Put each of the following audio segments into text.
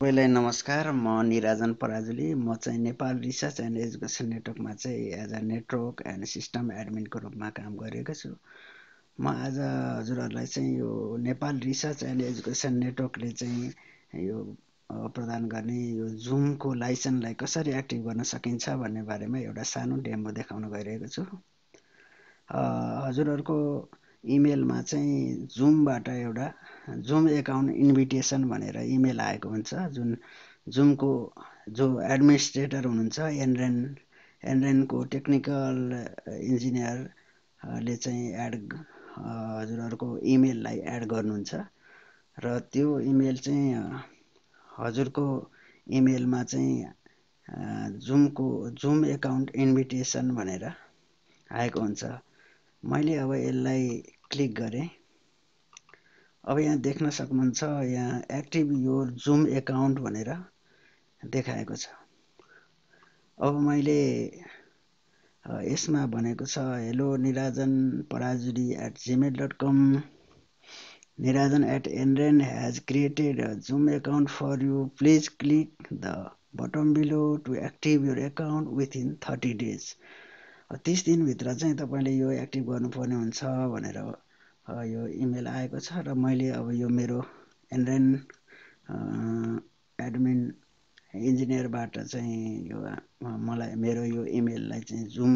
सबैलाई नमस्कार म निराजन पराजुली। म चाहिँ नेपाल रिसर्च एन्ड एजुकेसन नेटवर्कमा चाहिँ as a network and system एडमिनको रूपमा काम गरेको छु। म आज हजुरहरूलाई चाहिँ यो नेपाल रिसर्च एन्ड एजुकेसन नेटवर्कले चाहिँ यो प्रदान गर्ने यो जुमको लाइसेन्सलाई कसरी एक्टिभ गर्न सकिन्छ भन्ने बारेमा एउटा सानो डेमो देखाउन गइरहेको छु। हजुरहरूको इमेलमा चाहिँ जुमबाट एउटा जुम एकाउन्ट इन्भिटेसन भनेर इमेल आएको हुन्छ जुन जुमको जो एडमिनिस्ट्रेटर हुनुहुन्छ एनरेन एनरेनको टेक्निकल इन्जिनियरले चाहिँ एड हजुरहरूको इमेललाई एड गर्नुहुन्छ। र त्यो इमेल चाहिँ हजुरको इमेलमा चाहिँ जुमको जुम एकाउन्ट इन्भिटेसन भनेर आएको हुन्छ। मैले अब यसलाई क्लिक गरेँ। अब यहाँ देख्न सक्नुहुन्छ यहाँ एक्टिभ यो जुम एकाउन्ट भनेर देखाएको छ। अब मैले यसमा भनेको छ hello Nirajan Parajuli at Gmail dot com Nirajan at NRN has created Zoom account for you please click the button below to active your account within thirty days तिस दिनभित्र चाहिँ तपाईँले यो एक्टिभ गर्नुपर्ने हुन्छ भनेर यो इमेल आएको छ र मैले अब यो मेरो एनरेन एडमिन इन्जिनियरबाट चाहिँ यो मलाई मेरो यो इमेललाई चाहिँ जुम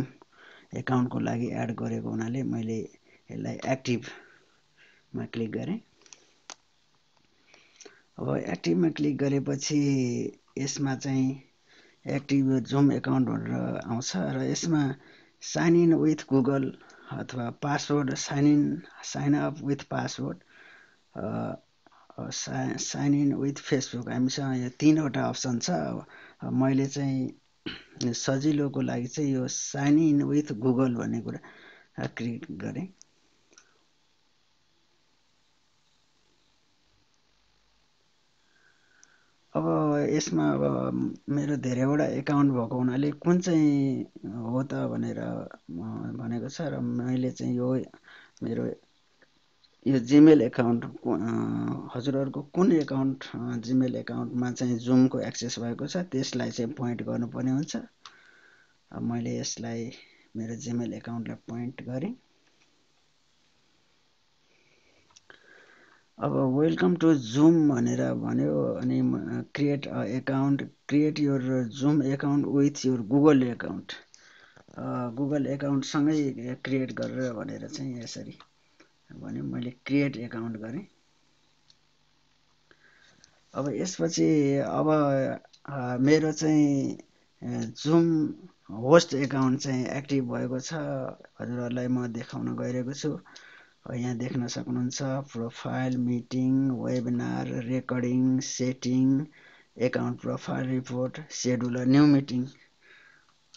एकाउन्टको लागि एड गरेको हुनाले मैले यसलाई एक्टिभमा क्लिक गरेँ। अब एक्टिभमा क्लिक गरेपछि यसमा चाहिँ एक्टिभ जुम एकाउन्ट भनेर आउँछ र यसमा साइन इन विथ गुगल अथवा password sign in sign up with password sign in with Facebook हामीसँग यो तिनवटा अप्सन छ। मैले चाहिँ सजिलोको लागि चाहिँ yo sign in with Google भन्ने कुरा क्लिक गरेँ अब यसमा अब मेरो धेरैवटा एकाउन्ट भएको हुनाले कुन चाहिँ हो त भनेर भनेको छ र मैले चाहिँ यो मेरो यो जिमेल एकाउन्ट हजुरहरूको कुन एकाउन्ट जिमेल एकाउन्टमा चाहिँ जुमको एक्सेस भएको छ त्यसलाई चाहिँ पोइन्ट गर्नुपर्ने हुन्छ। मैले यसलाई मेरो जिमेल एकाउन्टलाई पोइन्ट गरेँ। अब वेलकम टु जुम भनेर भन्यो अनि create account create your Zoom account with your Google account Google एकाउन्टसँगै create गरेर भनेर चाहिँ यसरी भन्यो। मैले क्रिएट एकाउन्ट गरेँ। अब यसपछि अब मेरो चाहिँ जुम होस्ट एकाउन्ट चाहिँ एक्टिभ भएको छ। हजुरहरूलाई म देखाउन गइरहेको छु। यहाँ देख्न सक्नुहुन्छ profile meeting webinar recording setting account profile report scheduler new meeting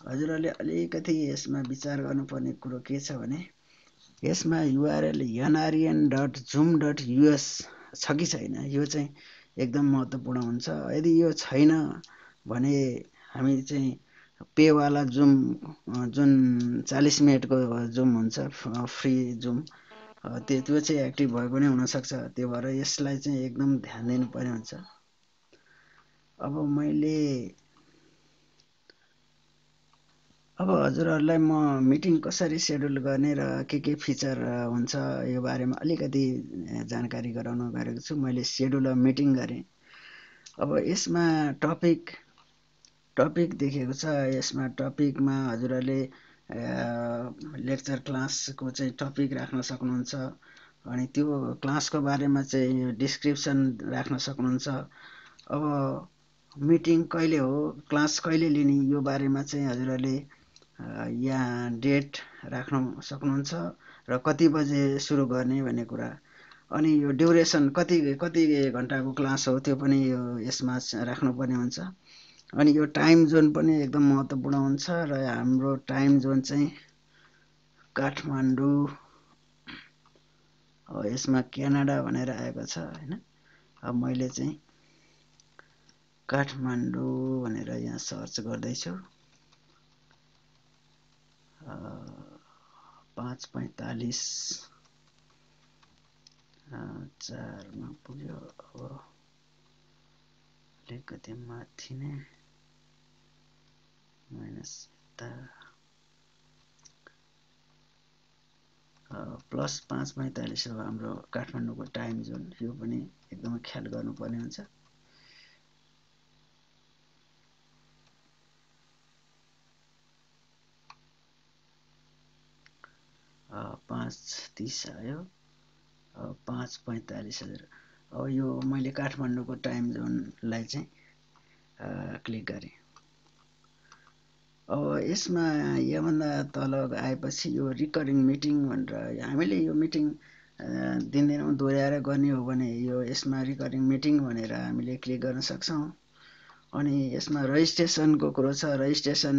हजुरहरूले अलिकति यसमा विचार गर्नुपर्ने कुरो के छ भने यसमा URL NRN dot Zoom dot US छ कि छैन? यो चाहिँ एकदम महत्त्वपूर्ण हुन्छ। यदि यो छैन भने हामी चाहिँ पेवाला जुम जुन चालिस मिनटको जुम हुन्छ फ्री जुम त्यो त्यो चाहिँ एक्टिभ भएको नै हुनसक्छ। त्यो भएर यसलाई चाहिँ एकदम ध्यान दिनुपर्ने हुन्छ। अब मैले अब हजुरहरूलाई म मिटिङ कसरी सेड्युल गर्ने र के के फिचर हुन्छ यो बारेमा अलिकति जानकारी गराउन गएको छु। मैले सेड्युल मिटिङ गरेँ। अब यसमा टपिक टपिक देखेको छ। यसमा टपिकमा हजुरहरूले लेक्चर क्लासको चाहिँ टपिक राख्न सक्नुहुन्छ। अनि त्यो क्लासको बारेमा चाहिँ डिस्क्रिप्सन राख्न सक्नुहुन्छ। अब मिटिङ कहिले हो क्लास कहिले लिने यो बारेमा चाहिँ हजुरहरूले यहाँ डेट राख्न सक्नुहुन्छ र कति बजे सुरु गर्ने भन्ने कुरा। अनि यो ड्युरेसन कति कति घन्टाको क्लास हो त्यो पनि यो यसमा राख्नुपर्ने हुन्छ। अनि यो टाइम जोन पनि एकदम महत्त्वपूर्ण हुन्छ र हाम्रो टाइम जोन चाहिँ काठमाडौँ यसमा क्यानाडा भनेर आएको छ होइन? अब मैले चाहिँ काठमाडौँ भनेर यहाँ सर्च गर्दैछु। पाँच पैँतालिस चारमा पुग्यो। अब अलिकति माथि नै। माइनस यता प्लस पाँच पैँतालिस हो हाम्रो काठमाडौँको टाइम जोन यो पनि एकदमै ख्याल गर्नुपर्ने हुन्छ। पाँच तिस आयो। पाँच पैँतालिस हजार। अब यो मैले काठमाडौँको टाइम जोनलाई चाहिँ क्लिक गरेँ। अब यसमा योभन्दा तल आएपछि यो रिकरिङ मिटिङ भनेर हामीले यो मिटिङ दिनदिनमा दोहोऱ्याएर गर्ने हो भने यो यसमा रिकरिङ मिटिङ भनेर हामीले क्लिक गर्न सक्छौँ। अनि यसमा रजिस्ट्रेसनको कुरो छ रजिस्ट्रेसन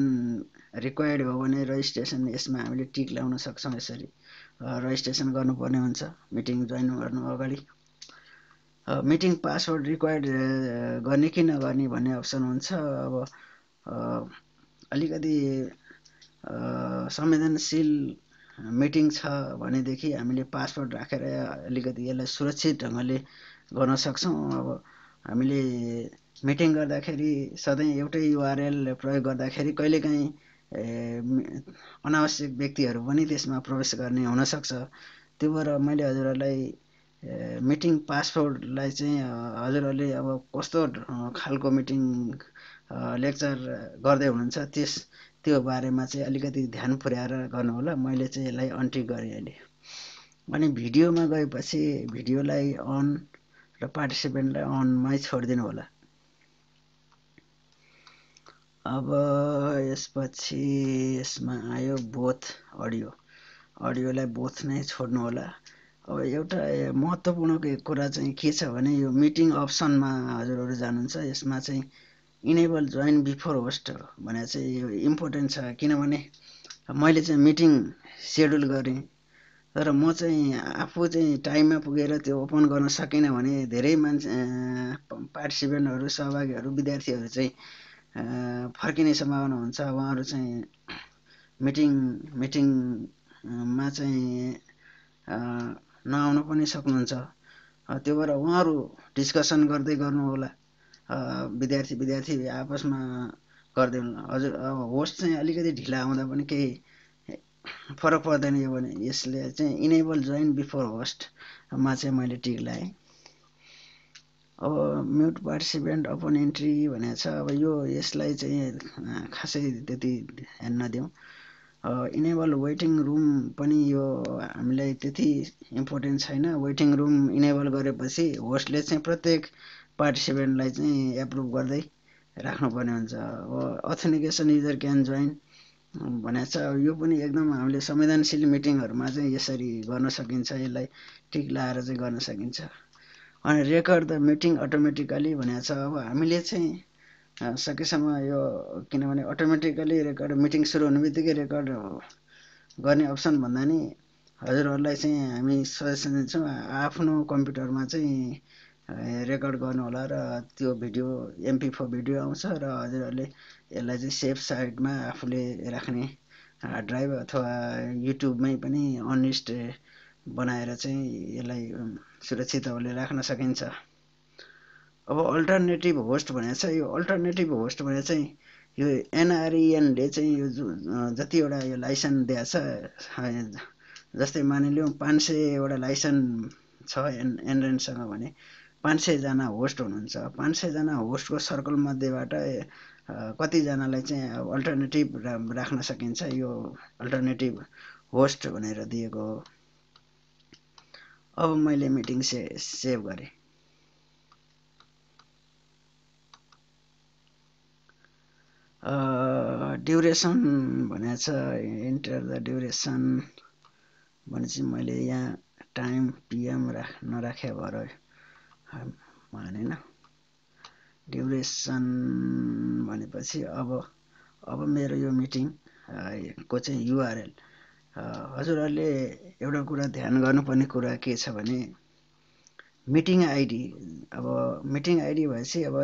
रिक्वायर्ड हो भने रजिस्ट्रेसन यसमा हामीले टिक लगाउन सक्छौँ यसरी। रजिस्ट्रेसन गर्नुपर्ने हुन्छ मिटिङ जोइन गर्नु अगाडि। मिटिङ पासवर्ड रिक्वायर्ड गर्ने कि नगर्ने भन्ने अप्सन हुन्छ। अब अलिकति संवेदनशील मिटिङ छ भनेदेखि हामीले पासवर्ड राखेर अलिकति यसलाई सुरक्षित ढङ्गले गर्न सक्छौँ। अब हामीले मिटिङ गर्दाखेरि सधैँ एउटै युआरएल प्रयोग गर्दाखेरि कहिलेकाहीँ अनावश्यक व्यक्तिहरू पनि त्यसमा प्रवेश गर्ने हुनसक्छ। त्यो भएर मैले हजुरहरूलाई मिटिङ पासवर्डलाई चाहिँ हजुरहरूले अब कस्तो खालको मिटिङ लेक्चर गर्दै हुनुहुन्छ। त्यस त्यो बारेमा चाहिँ अलिकति ध्यान पुर्याएर गर्नु होला मैले चाहिँ यसलाई अन्टिक गरेँ अहिले। अनि भिडियोमा गएपछि भिडियोलाई अन र पार्टिसिपेन्टलाई अनमै छोडिदिनु होला। अब यसपछि यसमा आयो बोथ अडियो अडियोलाई बोथ नै छोड्नु होला। अब एउटा महत्त्वपूर्ण कुरा चाहिँ के छ भने यो मिटिङ अप्सनमा हजुरहरू जानुहुन्छ। यसमा चाहिँ इनेबल जोइन बिफोर होस्ट भनेर चाहिँ यो इम्पोर्टेन्ट छ। किनभने मैले चाहिँ मिटिङ सेड्युल गरेँ तर म चाहिँ आफू चाहिँ टाइममा पुगेर त्यो ओपन गर्न सकिनँ भने धेरै मान्छे पार्टिसिपेन्टहरू सहभागीहरू विद्यार्थीहरू चाहिँ फर्किने सम्भावना हुन्छ। उहाँहरू चाहिँ मिटिङ मिटिङमा चाहिँ नआउन पनि सक्नुहुन्छ। त्यो भएर उहाँहरू डिस्कसन गर्दै गर्नु होला विद्यार्थी विद्यार्थी आपसमा गरिदिनु हजुर अब होस्ट चाहिँ अलिकति ढिला आउँदा पनि केही फरक पर्दैन यो भने। यसले चाहिँ इनेबल जोइन बिफोर होस्टमा चाहिँ मैले टिक लगाएँ। अब म्युट पार्टिसिपेन्ट अपन इन्ट्री भनेको छ। अब यो यसलाई चाहिँ खासै त्यति ध्यान नदिउँ। इनेबल वेटिङ रुम पनि यो हामीलाई त्यति इम्पोर्टेन्ट छैन। वेटिङ रुम इनेबल गरेपछि होस्टले चाहिँ प्रत्येक पार्टिसिपेन्टलाई चाहिँ एप्रुभ गर्दै राख्नुपर्ने हुन्छ। अब अथेन्टिकेसन युजर क्यान जोइन भनेको छ। यो पनि एकदम हामीले संवेदनशील मिटिङहरूमा चाहिँ यसरी गर्न सकिन्छ। यसलाई टिक लाएर चाहिँ गर्न सकिन्छ। अनि रेकर्ड द मिटिङ अटोमेटिकली भनेको छ। अब हामीले चाहिँ सकेसम्म यो किनभने अटोमेटिकली रेकर्ड मिटिङ सुरु हुने बित्तिकै रेकर्ड गर्ने अप्सन भन्दा नि हजुरहरूलाई चाहिँ हामी सजेसन दिन्छौँ। आफ्नो कम्प्युटरमा चाहिँ रेकर्ड गर्नु होला र त्यो भिडियो एमपी फोर भिडियो आउँछ र हजुरहरूले यसलाई चाहिँ सेफ साइडमा आफूले राख्ने हार्ड ड्राइभ अथवा युट्युबमै पनि अनलिस्ट बनाएर चाहिँ यसलाई सुरक्षित तपाईँले राख्न सकिन्छ। अब अल्टरनेटिभ होस्ट भनेको छ यो अल्टरनेटिभ होस्ट भने चाहिँ यो एनआरइएनले चाहिँ यो जतिवटा यो लाइसेन्स दिएको छ जस्तै मानिलिउँ पाँच सयवटा लाइसेन्स छ एन एनरेनसँग भने पाँच सयजना होस्ट हुनुहुन्छ। पाँच सयजना होस्टको सर्कलमध्येबाट कतिजनालाई चाहिँ अब अल्टरनेटिभ राख्न सकिन्छ यो अल्टरनेटिभ होस्ट भनेर दिएको हो। अब मैले मिटिङ से सेभ गरेँ। ड्युरेसन भनेको छ इन्टर द ड्युरेसन। भनेपछि मैले यहाँ टाइम पिएम राख नराखे भएर मानेन ड्युरेसन भनेपछि अब अब मेरो यो मिटिङ को चाहिँ युआरएल हजुरहरूले एउटा कुरा ध्यान गर्नुपर्ने कुरा के छ भने मिटिङ आइडी अब मिटिङ आइडी भएपछि अब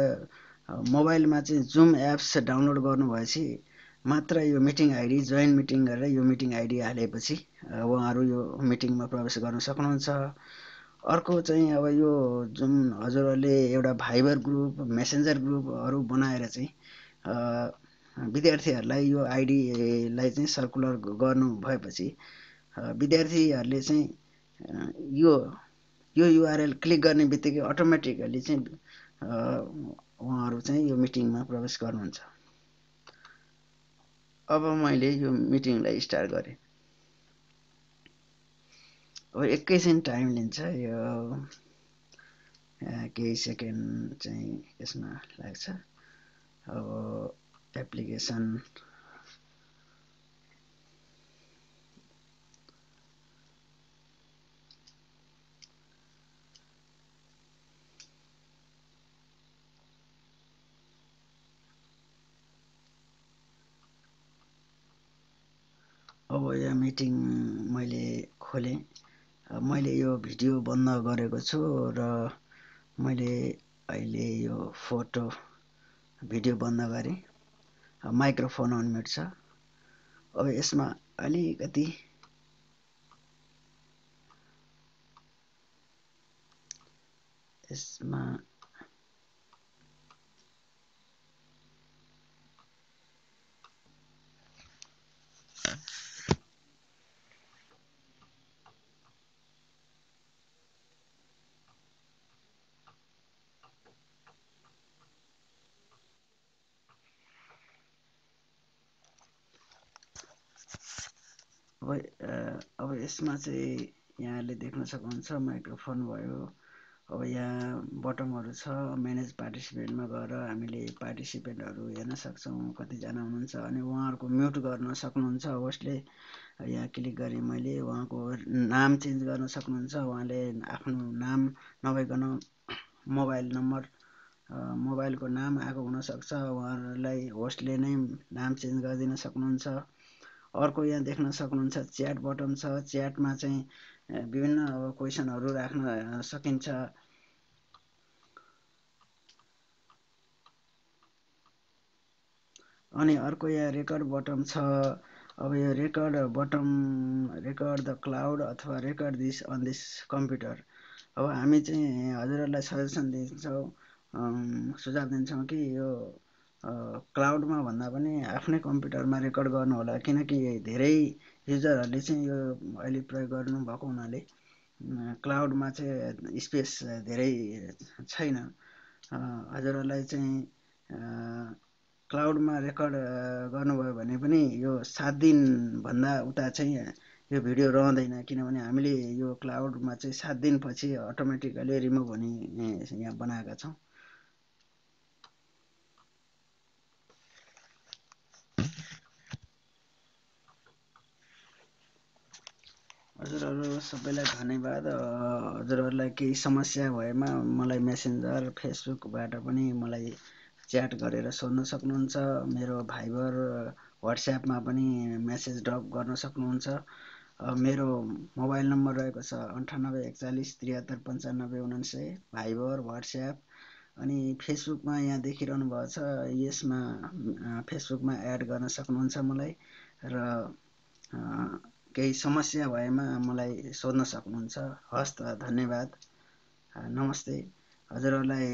मोबाइलमा चाहिँ जुम एप्स डाउनलोड गर्नु भएपछि मात्र यो मिटिङ आइडी जोइन मिटिङ गरेर यो मिटिङ आइडी हालेपछि उहाँहरू यो मिटिङमा प्रवेश गर्न सक्नुहुन्छ। अर्को चाहिँ अब यो जुन हजुरहरूले एउटा भाइबर ग्रुप मेसेन्जर ग्रुपहरू बनाएर चाहिँ विद्यार्थीहरूलाई यो आइडीलाई चाहिँ सर्कुलर गर्नु भएपछि विद्यार्थीहरूले चाहिँ यो यो युआरएल क्लिक गर्ने बित्तिकै अटोमेटिकली चाहिँ उहाँहरू चाहिँ यो मिटिङमा प्रवेश गर्नुहुन्छ। अब मैले यो मिटिङलाई स्टार्ट गरेँ। अब एकैछिन टाइम लिन्छ यो केही सेकेन्ड चाहिँ यसमा लाग्छ। अब एप्लिकेसन अब यहाँ मिटिङ मैले खोलेँ। मैले यो भिडियो बन्द गरेको छु र मैले अहिले यो फोटो भिडियो बन्द गरेँ। माइक्रोफोन अनम्युट छ। अब यसमा अलिकति यसमा अब अब यसमा चाहिँ यहाँले देख्न सक्नुहुन्छ माइक्रोफोन भयो। अब यहाँ बटमहरू छ म्यानेज पार्टिसिपेन्टमा गएर हामीले पार्टिसिपेन्टहरू हेर्न सक्छौँ कतिजना हुनुहुन्छ अनि उहाँहरूको म्युट गर्न सक्नुहुन्छ। होस्टले यहाँ क्लिक गरेँ मैले उहाँको नाम चेन्ज गर्न सक्नुहुन्छ। उहाँले आफ्नो नाम नभइकन मोबाइल नम्बर मोबाइलको नाम आएको हुनसक्छ। उहाँहरूलाई होस्टले नै नाम चेन्ज गरिदिन सक्नुहुन्छ। अर्को यहाँ देख्न सक्नुहुन्छ च्याट बटन छ। च्याटमा चाहिँ विभिन्न अब क्वेसनहरू राख्न सकिन्छ। अनि अर्को यहाँ रेकर्ड बटन छ। अब यो record button record the cloud अथवा record this on this computer अब हामी चाहिँ हजुरहरूलाई सजेसन दिन्छौँ सुझाव दिन्छौँ कि यो क्लाउडमा भन्दा पनि आफ्नै कम्प्युटरमा रेकर्ड गर्नु होला। किनकि धेरै युजरहरूले चाहिँ यो अहिले प्रयोग गर्नुभएको हुनाले क्लाउडमा चाहिँ स्पेस धेरै छैन। हजुरहरूलाई चाहिँ क्लाउडमा रेकर्ड गर्नुभयो भने पनि यो सात दिनभन्दा उता चाहिँ यो भिडियो रहँदैन। किनभने हामीले यो क्लाउडमा चाहिँ सात दिनपछि अटोमेटिकली रिमुभ हुने यहाँ बनाएका छौँ। हजुरहरू सबैलाई धन्यवाद। हजुरहरूलाई केही समस्या भएमा मलाई मेसेन्जर फेसबुकबाट पनि मलाई च्याट गरेर सोध्न सक्नुहुन्छ। मेरो भाइबर वाट्सएपमा पनि मेसेज ड्रप गर्न सक्नुहुन्छ। मेरो मोबाइल नम्बर रहेको छ अन्ठानब्बे एकचालिस त्रिहत्तर पन्चानब्बे उनान्सय भाइबर वाट्सएप अनि फेसबुकमा यहाँ देखिरहनु भएको छ। यसमा फेसबुकमा एड गर्न सक्नुहुन्छ मलाई र केही समस्या भएमा मलाई सोध्न सक्नुहुन्छ। हस् त धन्यवाद। नमस्ते। हजुरहरूलाई